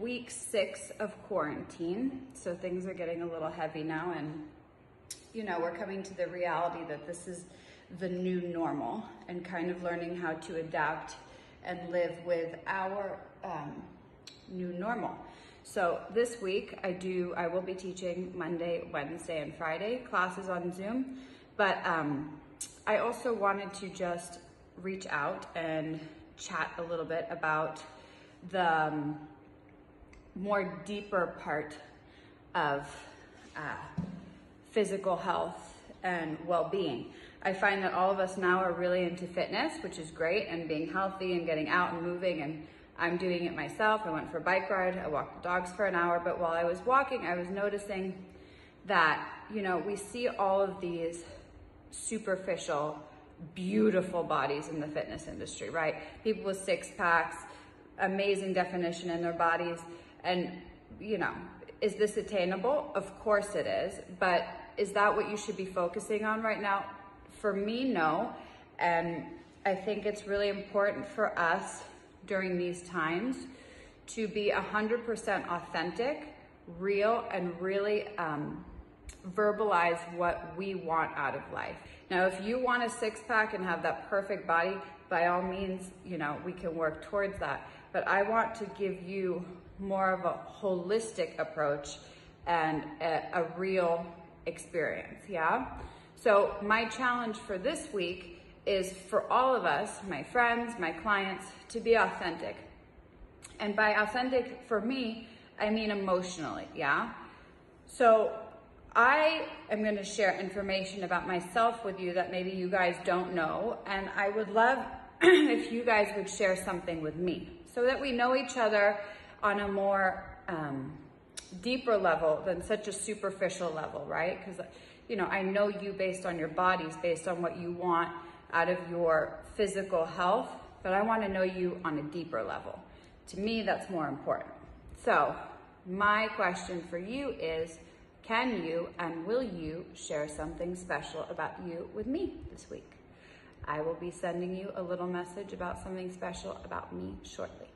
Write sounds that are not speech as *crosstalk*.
week six of quarantine. So things are getting a little heavy now and you know, we're coming to the reality that this is the new normal and kind of learning how to adapt and live with our um, new normal. So this week I do, I will be teaching Monday, Wednesday, and Friday classes on Zoom, but um, I also wanted to just reach out and chat a little bit about the um, more deeper part of uh, physical health and well-being. I find that all of us now are really into fitness, which is great, and being healthy and getting out and moving. And I'm doing it myself. I went for a bike ride. I walked the dogs for an hour. But while I was walking, I was noticing that, you know, we see all of these superficial, beautiful bodies in the fitness industry, right? People with six packs, amazing definition in their bodies. And, you know, is this attainable? Of course it is. But is that what you should be focusing on right now? For me, no. And I think it's really important for us during these times to be 100% authentic, real, and really um, verbalize what we want out of life. Now, if you want a six pack and have that perfect body, by all means, you know, we can work towards that. But I want to give you more of a holistic approach and a, a real experience, yeah? So my challenge for this week is for all of us, my friends, my clients, to be authentic. And by authentic for me, I mean emotionally, yeah? So I am gonna share information about myself with you that maybe you guys don't know. And I would love *clears throat* if you guys would share something with me so that we know each other on a more um, deeper level than such a superficial level, right? Because, you know, I know you based on your bodies, based on what you want out of your physical health, but I want to know you on a deeper level. To me, that's more important. So, my question for you is can you and will you share something special about you with me this week? I will be sending you a little message about something special about me shortly.